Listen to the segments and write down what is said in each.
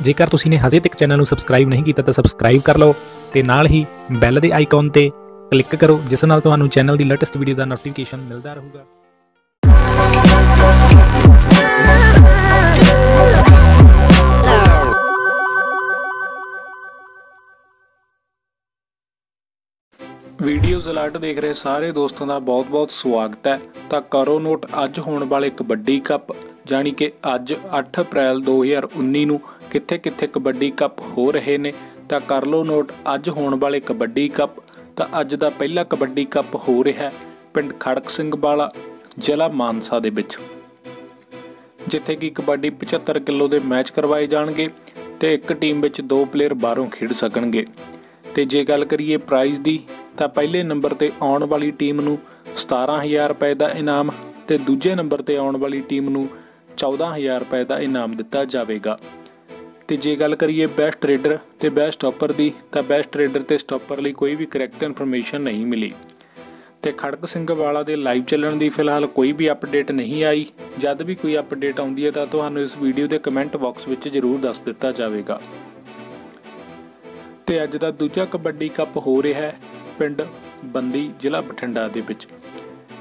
ਜੇਕਰ ਤੁਸੀਂ ਨੇ ਹਜੇ ਤੱਕ ਚੈਨਲ ਨੂੰ ਸਬਸਕ੍ਰਾਈਬ ਨਹੀਂ ਕੀਤਾ ਤਾਂ ਸਬਸਕ੍ਰਾਈਬ ਕਰ ਲਓ ਤੇ ਨਾਲ ਹੀ ਬੈਲ ਦੇ ਆਈਕਨ ਤੇ ਕਲਿੱਕ ਕਰੋ, ਜਿਸ ਨਾਲ ਤੁਹਾਨੂੰ ਚੈਨਲ ਦੀ ਲੇਟੈਸਟ ਵੀਡੀਓ ਦਾ ਨੋਟੀਫਿਕੇਸ਼ਨ ਮਿਲਦਾ ਰਹੂਗਾ। ਵੀਡੀਓਜ਼ ਅਲਰਟ ਦੇਖ ਰਹੇ ਸਾਰੇ ਦੋਸਤਾਂ ਦਾ ਬਹੁਤ-ਬਹੁਤ ਸਵਾਗਤ ਹੈ। ਤਾਂ ਕਰੋ ਨੋਟ, ਅੱਜ ਹੋਣ ਵਾਲੇ ਕਬੱਡੀ ਕੱਪ ਜਾਨੀ ਕਿ ਅੱਜ 8 ਅਪ੍ਰੈਲ 2019 ਨੂੰ ਕਿੱਥੇ-ਕਿੱਥੇ ਕਬੱਡੀ ਕੱਪ ਹੋ ਰਹੇ ਨੇ, ਤਾਂ ਕਰ ਲਓ ਨੋਟ, ਅੱਜ ਹੋਣ ਵਾਲੇ ਕਬੱਡੀ ਕੱਪ, ਤਾਂ ਅੱਜ ਦਾ ਪਹਿਲਾ ਕਬੱਡੀ ਕੱਪ ਹੋ ਰਿਹਾ ਹੈ, ਪਿੰਡ ਖੜਕ ਸਿੰਘ ਵਾਲਾ, ਜ਼ਿਲ੍ਹਾ ਮਾਨਸਾ ਦੇ ਵਿੱਚ। ਜਿੱਥੇ ਕਿ ਕਬੱਡੀ 75 ਕਿਲੋ ਦੇ ਮੈਚ ਕਰਵਾਏ ਜਾਣਗੇ ਤੇ ਇੱਕ ਟੀਮ ਵਿੱਚ ਦੋ ਪਲੇਅਰ ਬਾਹਰੋਂ ਖੇਡ ਸਕਣਗੇ। ਤੇ ਜੇ ਗੱਲ ਕਰੀਏ ਪ੍ਰਾਈਜ਼ ਦੀ, ਤਾਂ ਪਹਿਲੇ ਨੰਬਰ ਤੇ ਆਉਣ ਵਾਲੀ ਟੀਮ ਨੂੰ 17000 ਰੁਪਏ ਦਾ ਇਨਾਮ ਤੇ ਦੂਜੇ ਨੰਬਰ ਤੇ ਆਉਣ ਵਾਲੀ ਟੀਮ ਨੂੰ 14000 ਰੁਪਏ ਦਾ ਇਨਾਮ ਦਿੱਤਾ ਜਾਵੇਗਾ। ਤੇ ਜੇ ਗੱਲ ਕਰੀਏ ਬੈਸਟ ਟ੍ਰੇਡਰ ਤੇ ਬੈਸਟ ਸਟਾਪਰ ਦੀ, ਤਾਂ ਬੈਸਟ ਟ੍ਰੇਡਰ ਤੇ ਸਟਾਪਰ ਲਈ ਕੋਈ ਵੀ ਕਰੈਕਟ ਇਨਫੋਰਮੇਸ਼ਨ ਨਹੀਂ ਮਿਲੀ। ਤੇ ਖੜਕ ਸਿੰਘ ਵਾਲਾ ਦੇ ਲਾਈਵ ਚੱਲਣ ਦੀ ਫਿਲਹਾਲ ਕੋਈ ਵੀ ਅਪਡੇਟ ਨਹੀਂ ਆਈ। ਜਦ ਵੀ ਕੋਈ ਅਪਡੇਟ ਆਉਂਦੀ ਹੈ, ਤਾਂ ਤੁਹਾਨੂੰ ਇਸ ਵੀਡੀਓ ਦੇ ਕਮੈਂਟ ਬਾਕਸ ਵਿੱਚ ਜ਼ਰੂਰ ਦੱਸ ਦਿੱਤਾ ਜਾਵੇਗਾ। ਤੇ ਅੱਜ ਦਾ ਦੂਜਾ ਕਬੱਡੀ ਕੱਪ ਹੋ ਰਿਹਾ ਹੈ, ਪਿੰਡ ਬੰਦੀ ਜ਼ਿਲ੍ਹਾ ਬਠਿੰਡਾ ਦੇ ਵਿੱਚ।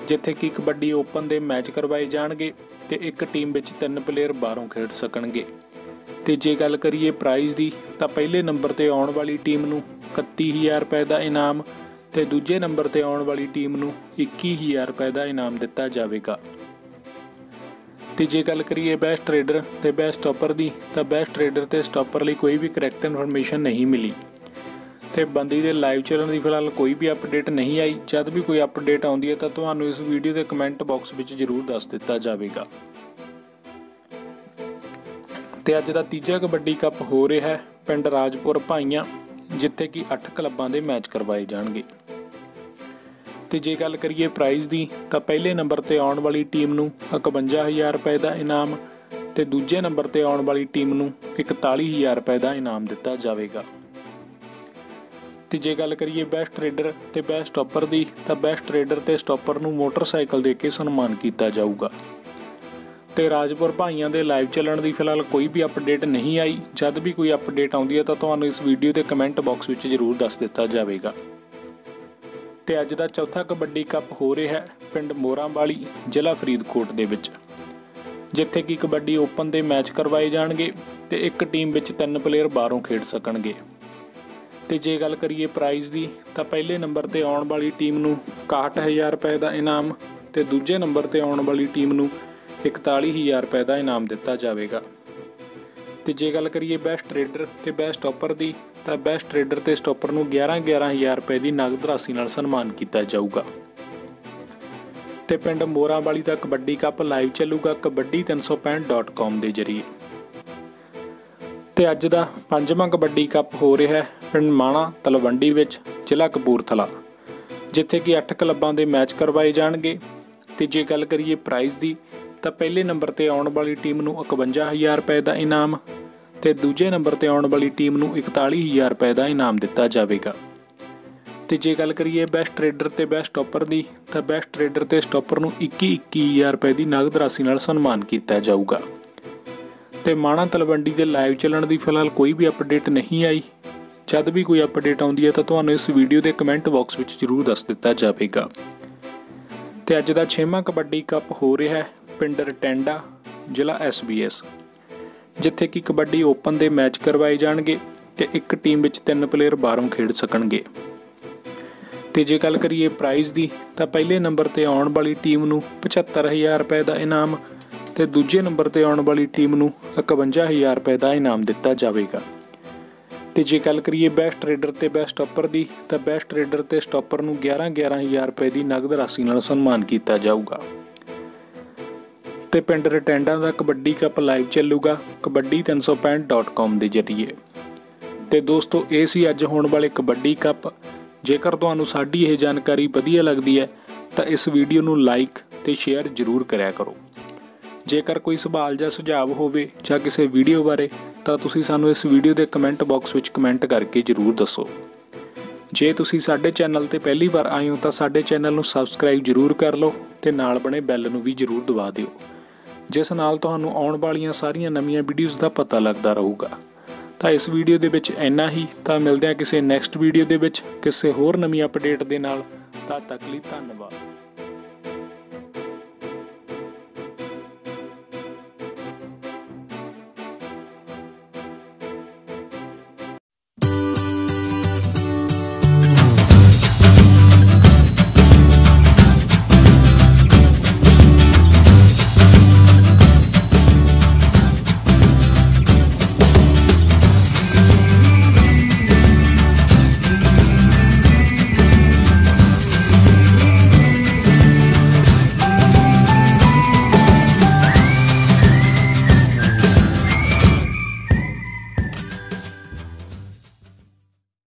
ਜਿੱਥੇ ਕਿ ਕਬੱਡੀ ਓਪਨ ਦੇ ਮੈਚ ਕਰਵਾਏ ਜਾਣਗੇ ਤੇ ਇੱਕ ਟੀਮ ਵਿੱਚ ਤਿੰਨ ਪਲੇਅਰ ਬਾਹਰੋਂ ਖੇਡ ਸਕਣਗੇ। ਤੇ ਜੇ ਗੱਲ ਕਰੀਏ ਪ੍ਰਾਈਜ਼ ਦੀ, ਤਾਂ ਪਹਿਲੇ ਨੰਬਰ ਤੇ ਆਉਣ ਵਾਲੀ ਟੀਮ ਨੂੰ 31000 ਰੁਪਏ ਦਾ ਇਨਾਮ ਤੇ ਦੂਜੇ ਨੰਬਰ ਤੇ ਆਉਣ ਵਾਲੀ ਟੀਮ ਨੂੰ 21000 ਰੁਪਏ ਦਾ ਇਨਾਮ ਦਿੱਤਾ ਜਾਵੇਗਾ। ਤੇ ਜੇ ਗੱਲ ਕਰੀਏ ਬੈਸਟ ਟ੍ਰੇਡਰ ਤੇ ਬੈਸਟ ਸਟਾਪਰ ਦੀ, ਤਾਂ ਬੈਸਟ ਟ੍ਰੇਡਰ ਤੇ ਸਟਾਪਰ ਲਈ ਕੋਈ ਵੀ ਕਰੈਕਟ ਇਨਫੋਰਮੇਸ਼ਨ ਨਹੀਂ ਮਿਲੀ। ਤੇ ਬੰਦੀ ਦੇ ਲਾਈਵ ਚੈਨਲ ਦੀ ਫਿਲਹਾਲ ਕੋਈ ਵੀ ਅਪਡੇਟ ਨਹੀਂ ਆਈ। ਜਦ ਵੀ ਕੋਈ ਅਪਡੇਟ ਆਉਂਦੀ ਹੈ, ਤਾਂ ਤੁਹਾਨੂੰ ਇਸ ਵੀਡੀਓ ਦੇ ਕਮੈਂਟ ਬਾਕਸ ਵਿੱਚ ਜ਼ਰੂਰ ਦੱਸ ਦਿੱਤਾ ਜਾਵੇਗਾ। ਤੇ ਅੱਜ ਦਾ ਤੀਜਾ ਕਬੱਡੀ ਕੱਪ ਹੋ ਰਿਹਾ ਹੈ ਪਿੰਡ ਰਾਜਪੁਰ ਭਾਈਆਂ, ਜਿੱਥੇ ਕਿ 8 ਕਲੱਬਾਂ ਦੇ ਮੈਚ ਕਰਵਾਏ ਜਾਣਗੇ। ਤੇ ਜੇ ਗੱਲ ਕਰੀਏ ਪ੍ਰਾਈਜ਼ ਦੀ, ਤਾਂ ਪਹਿਲੇ ਨੰਬਰ ਤੇ ਆਉਣ ਵਾਲੀ ਟੀਮ ਨੂੰ 51000 ਰੁਪਏ ਦਾ ਇਨਾਮ ਤੇ ਦੂਜੇ ਨੰਬਰ ਤੇ ਆਉਣ ਵਾਲੀ ਟੀਮ ਨੂੰ 41000 ਰੁਪਏ ਦਾ ਇਨਾਮ ਦਿੱਤਾ ਜਾਵੇਗਾ। ਤੇ ਜੇ ਗੱਲ ਕਰੀਏ ਬੈਸਟ ਟ੍ਰੇਡਰ ਤੇ ਬੈਸਟ ਸਟਾਪਰ ਦੀ, ਤਾਂ ਬੈਸਟ ਟ੍ਰੇਡਰ ਤੇ ਸਟਾਪਰ ਨੂੰ ਮੋਟਰਸਾਈਕਲ ਦੇ ਕੇ ਸਨਮਾਨ ਕੀਤਾ ਜਾਊਗਾ। ਤੇ ਰਾਜਪੁਰ ਭਾਈਆਂ ਦੇ ਲਾਈਵ ਚੱਲਣ ਦੀ ਫਿਲਹਾਲ ਕੋਈ ਵੀ ਅਪਡੇਟ ਨਹੀਂ ਆਈ। ਜਦ ਵੀ ਕੋਈ ਅਪਡੇਟ ਆਉਂਦੀ ਹੈ ਤਾਂ ਤੁਹਾਨੂੰ ਇਸ ਵੀਡੀਓ ਦੇ ਕਮੈਂਟ ਬਾਕਸ ਵਿੱਚ ਜ਼ਰੂਰ ਦੱਸ ਦਿੱਤਾ ਜਾਵੇਗਾ। ਤੇ ਅੱਜ ਦਾ ਚੌਥਾ ਕਬੱਡੀ ਕੱਪ ਹੋ ਰਿਹਾ ਹੈ ਪਿੰਡ ਮੋਰਾਂਵਾਲੀ ਜ਼ਿਲ੍ਹਾ ਫਰੀਦਕੋਟ ਦੇ ਵਿੱਚ। ਜਿੱਥੇ ਕਿ ਕਬੱਡੀ ਓਪਨ ਦੇ ਮੈਚ ਕਰਵਾਏ ਜਾਣਗੇ ਤੇ ਇੱਕ ਟੀਮ ਵਿੱਚ ਤਿੰਨ ਪਲੇਅਰ ਬਾਹਰੋਂ ਖੇਡ ਸਕਣਗੇ। ਤੇ ਜੇ ਗੱਲ ਕਰੀਏ ਪ੍ਰਾਈਜ਼ ਦੀ, ਤਾਂ ਪਹਿਲੇ ਨੰਬਰ ਤੇ ਆਉਣ ਵਾਲੀ ਟੀਮ ਨੂੰ 61000 ਰੁਪਏ ਦਾ ਇਨਾਮ ਤੇ ਦੂਜੇ ਨੰਬਰ ਤੇ ਆਉਣ ਵਾਲੀ ਟੀਮ ਨੂੰ 41000 ਰੁਪਏ ਦਾ ਇਨਾਮ ਦਿੱਤਾ ਜਾਵੇਗਾ। ਤੇ ਜੇ ਗੱਲ ਕਰੀਏ ਬੈਸਟ ਟ੍ਰੇਡਰ ਤੇ ਬੈਸਟ ਸਟਾਪਰ ਦੀ, ਤਾਂ ਬੈਸਟ ਟ੍ਰੇਡਰ ਤੇ ਸਟਾਪਰ ਨੂੰ 11-11000 ਰੁਪਏ ਦੀ ਨਗਦ ਰਾਸ਼ੀ ਨਾਲ ਸਨਮਾਨ ਕੀਤਾ ਜਾਊਗਾ। ਤੇ ਪਿੰਡ ਮੋਰਾਂ ਵਾਲੀ ਦਾ ਕਬੱਡੀ ਕੱਪ ਲਾਈਵ ਚੱਲੂਗਾ kabaddi365.com ਦੇ ਜ਼ਰੀਏ। ਤੇ ਅੱਜ ਦਾ ਪੰਜਵਾਂ ਕਬੱਡੀ ਕੱਪ ਹੋ ਰਿਹਾ ਹੈ ਪਿੰਡ ਮਾਣਾ ਤਲਵੰਡੀ ਵਿੱਚ, ਜ਼ਿਲ੍ਹਾ ਕਪੂਰਥਲਾ, ਜਿੱਥੇ ਕਿ 8 ਕਲੱਬਾਂ ਦੇ ਮੈਚ ਕਰਵਾਏ ਜਾਣਗੇ। ਤੇ ਜੇ ਗੱਲ ਕਰੀਏ ਪ੍ਰਾਈਜ਼ ਦੀ ਤਾਂ ਪਹਿਲੇ ਨੰਬਰ ਤੇ ਆਉਣ ਵਾਲੀ ਟੀਮ ਨੂੰ 51000 ਰੁਪਏ ਦਾ ਇਨਾਮ ਤੇ ਦੂਜੇ ਨੰਬਰ ਤੇ ਆਉਣ ਵਾਲੀ ਟੀਮ ਨੂੰ 41000 ਰੁਪਏ ਦਾ ਇਨਾਮ ਦਿੱਤਾ ਜਾਵੇਗਾ। ਤੇ ਜੇ ਗੱਲ ਕਰੀਏ ਬੈਸਟ ਟ੍ਰੇਡਰ ਤੇ ਬੈਸਟ ਸਟਾਪਰ ਦੀ, ਤਾਂ ਬੈਸਟ ਟ੍ਰੇਡਰ ਤੇ ਸਟਾਪਰ ਨੂੰ 21-21000 ਰੁਪਏ ਦੀ ਨਗਦ ਰਾਸ਼ੀ ਨਾਲ ਸਨਮਾਨ ਕੀਤਾ ਜਾਊਗਾ। ਤੇ ਮਾਣਾ ਤਲਵੰਡੀ ਦੇ ਲਾਈਵ ਚੱਲਣ ਦੀ ਫਿਲਹਾਲ ਕੋਈ ਵੀ ਅਪਡੇਟ ਨਹੀਂ ਆਈ। ਜਦ ਵੀ ਕੋਈ ਅਪਡੇਟ ਆਉਂਦੀ ਹੈ ਤਾਂ ਤੁਹਾਨੂੰ ਇਸ ਵੀਡੀਓ ਦੇ ਕਮੈਂਟ ਬਾਕਸ ਵਿੱਚ ਜ਼ਰੂਰ ਦੱਸ ਦਿੱਤਾ ਜਾਵੇਗਾ। ਤੇ ਅੱਜ ਦਾ 6ਵਾਂ ਕਬੱਡੀ ਕੱਪ ਹੋ ਰਿਹਾ ਹੈ। ਪਿੰਡ ਰਟੈਂਡਾ, ਜ਼ਿਲ੍ਹਾ ਐਸਬੀਐਸ ਜਿੱਥੇ ਕਿ ਕਬੱਡੀ ਓਪਨ ਦੇ ਮੈਚ ਕਰਵਾਏ ਜਾਣਗੇ ਤੇ ਇੱਕ ਟੀਮ ਵਿੱਚ ਤਿੰਨ ਪਲੇਅਰ ਬਾਹਰੋਂ ਖੇਡ ਸਕਣਗੇ। ਤੇ ਜੇ ਗੱਲ ਕਰੀਏ ਪ੍ਰਾਈਜ਼ ਦੀ, ਤਾਂ ਪਹਿਲੇ ਨੰਬਰ ਤੇ ਆਉਣ ਵਾਲੀ ਟੀਮ ਨੂੰ 75000 ਰੁਪਏ ਦਾ ਇਨਾਮ ਤੇ ਦੂਜੇ ਨੰਬਰ ਤੇ ਆਉਣ ਵਾਲੀ ਟੀਮ ਨੂੰ 51000 ਰੁਪਏ ਦਾ ਇਨਾਮ ਦਿੱਤਾ ਜਾਵੇਗਾ। ਤੇ ਜੇ ਗੱਲ ਕਰੀਏ ਬੈਸਟ ਰੇਡਰ ਤੇ ਬੈਸਟ ਸਟਾਪਰ ਦੀ, ਤਾਂ ਬੈਸਟ ਰੇਡਰ ਤੇ ਸਟਾਪਰ ਨੂੰ 11-11000 ਰੁਪਏ ਦੀ ਨਗਦ ਰਾਸ਼ੀ ਨਾਲ ਸਨਮਾਨ ਕੀਤਾ ਜਾਊਗਾ। ਤੇ ਪਿੰਡ ਰਟੈਂਡਾ ਦਾ ਕਬੱਡੀ ਕੱਪ ਲਾਈਵ ਚੱਲੂਗਾ kabaddi365.com ਦੇ ਜ਼ਰੀਏ। ਤੇ ਦੋਸਤੋ, ਇਹ ਸੀ ਅੱਜ ਹੋਣ ਵਾਲੇ ਕਬੱਡੀ ਕੱਪ। ਜੇਕਰ ਤੁਹਾਨੂੰ ਸਾਡੀ ਇਹ ਜਾਣਕਾਰੀ ਵਧੀਆ ਲੱਗਦੀ ਹੈ, ਤਾਂ ਇਸ ਵੀਡੀਓ ਨੂੰ ਲਾਈਕ ਤੇ ਸ਼ੇਅਰ ਜ਼ਰੂਰ ਕਰਿਆ ਕਰੋ। ਜੇਕਰ ਕੋਈ ਸਵਾਲ ਜਾਂ ਸੁਝਾਅ ਹੋਵੇ ਜਾਂ ਕਿਸੇ ਵੀਡੀਓ ਬਾਰੇ, ਤਾਂ ਤੁਸੀਂ ਸਾਨੂੰ ਇਸ ਵੀਡੀਓ ਦੇ ਕਮੈਂਟ ਬਾਕਸ ਵਿੱਚ ਕਮੈਂਟ ਕਰਕੇ ਜ਼ਰੂਰ ਦੱਸੋ। ਜੇ ਤੁਸੀਂ ਸਾਡੇ ਚੈਨਲ ਤੇ ਪਹਿਲੀ ਵਾਰ ਆਏ ਹੋ, ਤਾਂ ਸਾਡੇ ਚੈਨਲ ਨੂੰ ਸਬਸਕ੍ਰਾਈਬ ਜ਼ਰੂਰ ਕਰ ਲਓ ਤੇ ਨਾਲ ਬਣੇ ਬੈਲ ਨੂੰ ਵੀ ਜ਼ਰੂਰ ਦਬਾ ਦਿਓ। ਜਿਸ ਨਾਲ ਤੁਹਾਨੂੰ ਆਉਣ ਵਾਲੀਆਂ ਸਾਰੀਆਂ ਨਵੀਆਂ ਵੀਡੀਓਜ਼ ਦਾ ਪਤਾ ਲੱਗਦਾ ਰਹੂਗਾ। ਤਾਂ ਇਸ ਵੀਡੀਓ ਦੇ ਵਿੱਚ ਇੰਨਾ ਹੀ। ਤਾਂ ਮਿਲਦੇ ਹਾਂ ਕਿਸੇ ਨੈਕਸਟ ਵੀਡੀਓ ਦੇ ਵਿੱਚ ਕਿਸੇ ਹੋਰ ਨਵੀਂ ਅਪਡੇਟ ਦੇ ਨਾਲ। ਤਦ ਤੱਕ ਲਈ ਧੰਨਵਾਦ।